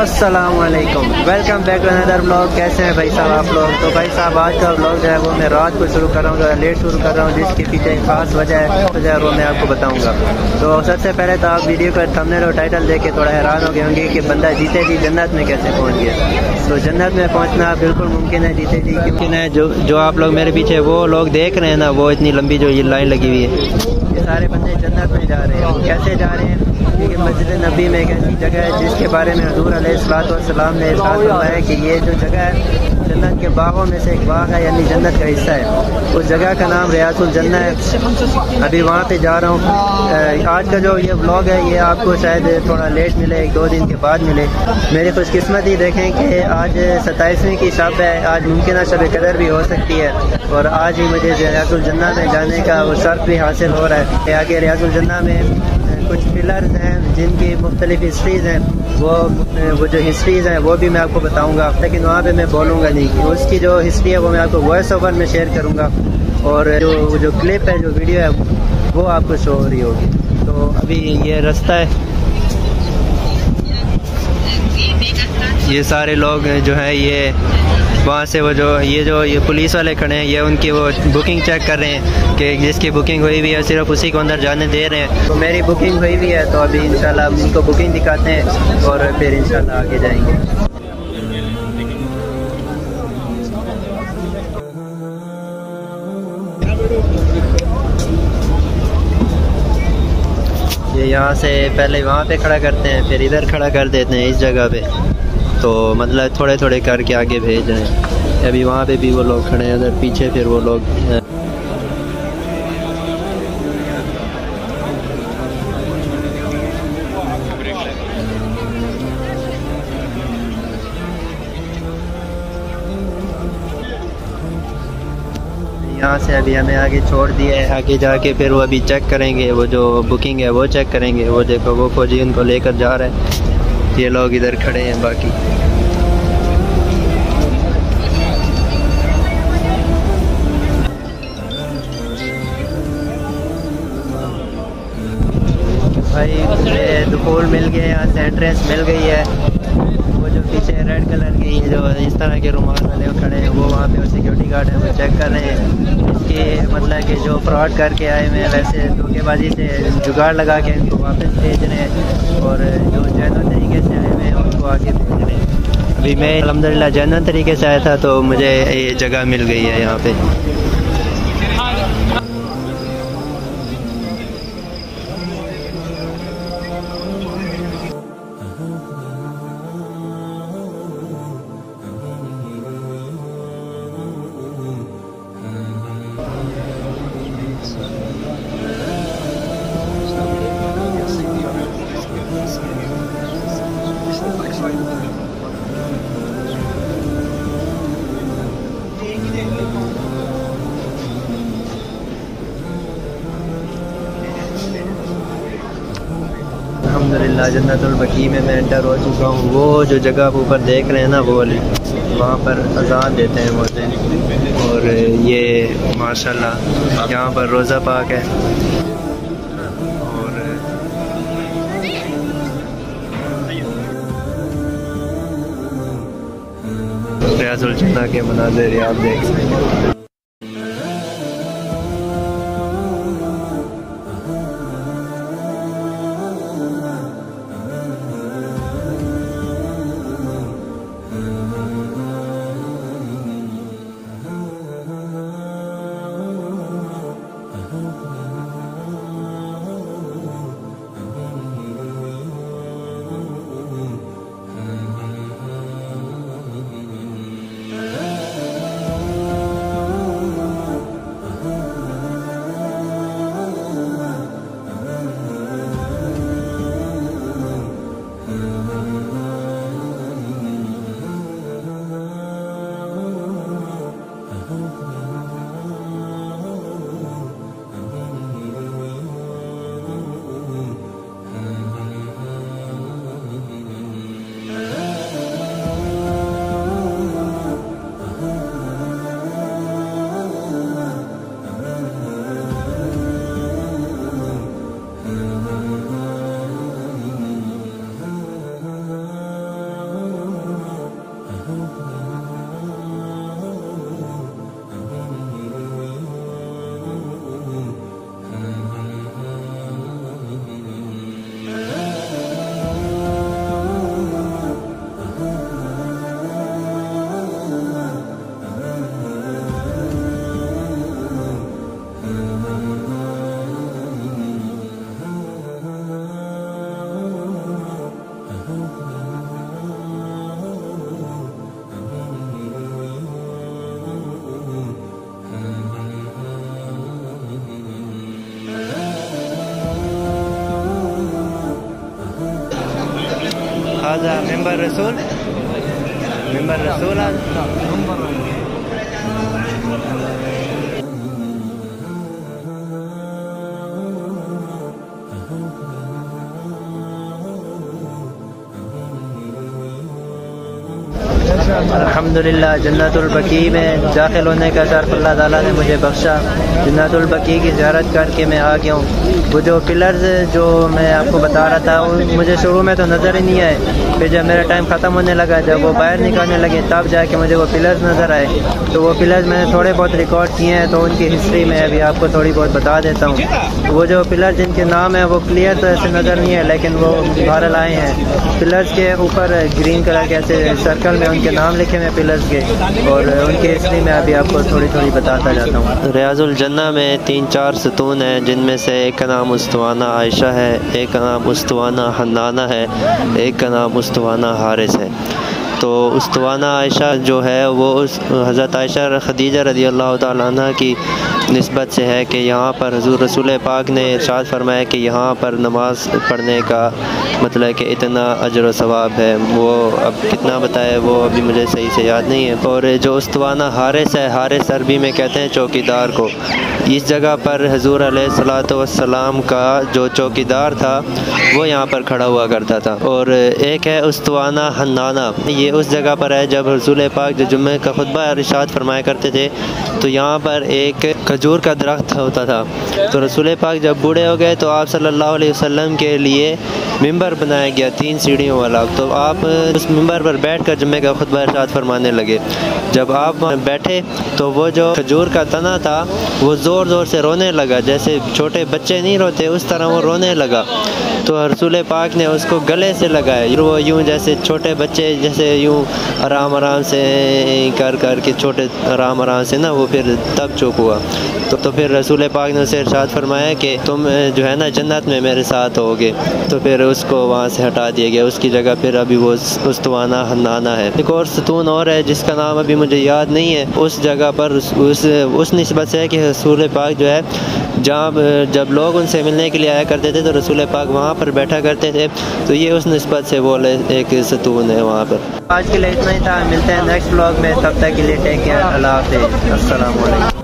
असलकुम welcome back to another blog कैसे हैं भाई साहब आप लोग? तो भाई साहब आज का ब्लॉग जो है वो मैं रात को शुरू कर रहा हूँ जो लेट शुरू कर रहा हूँ जिसके पीछे खास वजह है तो जो है वो मैं आपको बताऊँगा। तो सबसे पहले तो आप वीडियो का थंबनेल और टाइटल देख के थोड़ा हैरान हो गए होंगे कि बंदा जीते जी जन्नत में कैसे पहुँच गया। तो जन्नत में पहुँचना बिल्कुल मुमकिन है जीते जी मुमकिन है जो जो आप लोग मेरे पीछे वो लोग देख रहे हैं ना वो इतनी लंबी जो ये लाइन लगी हुई है। ये सारे बंदे जन्नत में जा रहे हैं। कैसे जा रहे हैं? क्योंकि मस्जिद नबी में एक ऐसी जगह है जिसके बारे में हजूर सलाम ने है कि ये जो जगह है, जन्नत के बागों में से एक बाग है, यानी जन्नत का हिस्सा है। उस जगह का नाम रियासुल जन्ना है। अभी वहाँ पे जा रहा हूँ। आज का जो ये ब्लॉग है, ये आपको शायद थोड़ा लेट मिले, एक दो दिन के बाद मिले। मेरी खुशकिस्मत ही देखें कि आज सत्ताईसवीं की शब है, आज मुमकिन शब कदर भी हो सकती है। और आज ही मुझे रियासुल जन्ना में जाने का वो शर्फ भी हासिल हो रहा है। आगे रियासुल जन्ना में कुछ पिलर्स हैं, जिनकी मुख्तलिफ़ हिस्ट्रीज़ हैं, वो वो जो हिस्ट्रीज़ हैं, वो भी मैं आपको बताऊँगा। लेकिन वहाँ पे मैं बोलूँगा नहीं उसकी जो हिस्ट्री है, वो मैं आपको वॉइस ओवर में शेयर करूँगा। और जो जो क्लिप है, जो वीडियो है, वो आपको शो हो रही होगी। तो अभी ये रास्ता है। ये सारे लोग जो हैं, ये वहाँ से वो जो, ये जो, ये पुलिस वाले खड़े हैं, ये उनकी वो बुकिंग चेक कर रहे हैं कि जिसकी बुकिंग हुई हुई है, सिर्फ़ उसी को अंदर जाने दे रहे हैं। तो मेरी बुकिंग हुई हुई है तो अभी इंशाल्लाह उनको बुकिंग दिखाते हैं और फिर इंशाल्लाह आगे जाएँगे। ये यहाँ से पहले वहाँ पे खड़ा करते हैं, फिर इधर खड़ा कर देते हैं इस जगह पे। तो मतलब थोड़े थोड़े करके आगे भेज रहे हैं। अभी वहाँ पे भी वो लोग खड़े हैं, उधर पीछे फिर वो लोग यहाँ से अभी हमें आगे छोड़ दिया है। आगे जाके फिर वो अभी चेक करेंगे, वो जो बुकिंग है वो चेक करेंगे। वो देखो, वो फौजी उनको लेकर जा रहे हैं। ये लोग इधर खड़े हैं, बाकी। भाई, मुझे दुखोल मिल गया यहाँ से एंट्रेंस मिल गई है। वो जो पीछे रेड कलर की जो इस तरह के रुमाल वाले खड़े हैं, वो वहाँ पे सिक्योरिटी गार्ड है, वो चेक कर रहे हैं। इसके मतलब कि जो फ्रॉड करके आए हुए हैं, वैसे धोखेबाजी से जुगाड़ लगा के इनको वापस भेज रहे हैं और जो जैन तरीके से आए हुए हैं, उनको आगे भेज रहे हैं। अभी मैं अलहमदिल्ला जैन तरीके से आया था तो मुझे ये जगह मिल गई है यहाँ पर अलहमदिल्ला जन्नतुलबकी में मैं एंटर हो चुका हूँ। वो जो जगह आप ऊपर देख रहे हैं ना, वो वाली, वहाँ पर अजान देते हैं मुझे और ये, माशाल्लाह, यहाँ पर रोज़ा पाक है। और के मनाजिर आप देख सकते हैं। हाजा मेंबर रसूल मेंबर रसूल अल्हम्दुलिल्लाह जन्नतुलबकी में दाखिल होने का शर्फ अल्लाह ताला ने मुझे बख्शा। जन्नतुलबकी की ज्यारत करके मैं आ गया हूँ। वो जो पिलर्स जो मैं आपको बता रहा था, वो मुझे शुरू में तो नज़र ही नहीं आए। फिर जब मेरा टाइम ख़त्म होने लगा, जब वो बाहर निकालने लगे, तब जाके मुझे वो पिलर्स नज़र आए। तो वो पिलर्स मैंने थोड़े बहुत रिकॉर्ड किए हैं तो उनकी हिस्ट्री में अभी आपको थोड़ी बहुत बता देता हूँ। वो जो पिलर जिनके नाम है, वो क्लियर तो ऐसे नज़र नहीं है लेकिन वो बाहर आए हैं। पिलर्स के ऊपर ग्रीन कलर के ऐसे सर्कल में उनके नाम लिखे हुए पिलर्स के और उनके हिस्ट्री में अभी आपको थोड़ी थोड़ी बताता जाता हूँ। रियाजुल जन्ना में तीन चार सतून हैं, जिनमें से एक का नाम उस्तवाना आयशा है, एक का नाम उस्तवाना हन्नाना है, एक का नाम उस्तवाना हारिस है। तो उस्तवाना आयशा जो है, वो उस हज़रत आयशा खदीजा रदी अल्लाह तह की नस्बत से है कि यहाँ पर हजूर रसूल पाक ने इरशाद फरमाया कि यहाँ पर नमाज़ पढ़ने का मतलब कि इतना अजर व सवाब है। वो अब कितना बताए, वो अभी मुझे सही से याद नहीं है। और जो उस्तवाना हारिस है, हारिस अरबी में कहते हैं चौकीदार को, इस जगह पर हजूर सलाम का जो चौकीदार था, वो यहाँ पर खड़ा हुआ करता था। और एक है उस्तवाना हन्नाना, ये उस जगह पर है जब रसूल पाक जो जुम्मे का खुतबा इरशाद फरमाया करते थे तो यहाँ पर एक खजूर का दरख्त होता था। तो रसूल पाक जब बूढ़े हो गए तो आप सल्लल्लाहु अलैहि वसल्लम के लिए मंबर बनाया गया, तीन सीढ़ियों वाला। तो आप उस मंबर पर बैठ कर जुम्मे का खुतबा इरशाद फरमाने लगे। जब आप बैठे तो वो जो खजूर का तना था, वो ज़ोर ज़ोर से रोने लगा। जैसे छोटे बच्चे नहीं रोते, उस तरह वो रोने लगा। तो रसूल पाक ने उसको गले से लगाया। वो यूँ जैसे छोटे बच्चे जैसे यूँ आराम आराम से कर कर के छोटे आराम आराम से ना वो फिर तब चुप हुआ। तो, तो फिर रसूल पाक ने उसे इरशाद फरमाया कि तुम जो है ना जन्नत में मेरे साथ होगे। तो फिर उसको वहाँ से हटा दिया गया। उसकी जगह फिर अभी वो उस्तवाना हन्नाना है। एक और सतून और है जिसका नाम अभी मुझे याद नहीं है। उस जगह पर उस उस नस्बत से है कि रसूल पाक जो है जहाँ जब लोग उनसे मिलने के लिए आया करते थे तो रसूल पाक वहाँ पर बैठा करते थे। तो ये उस नस्बत से वो एक सतून है वहाँ पर। आज के लिए इतना ही था। मिलते हैं नेक्स्ट ब्लॉग में। तब तक के लिए टेक केयर अल्लाह हाफिज़। वालेकुम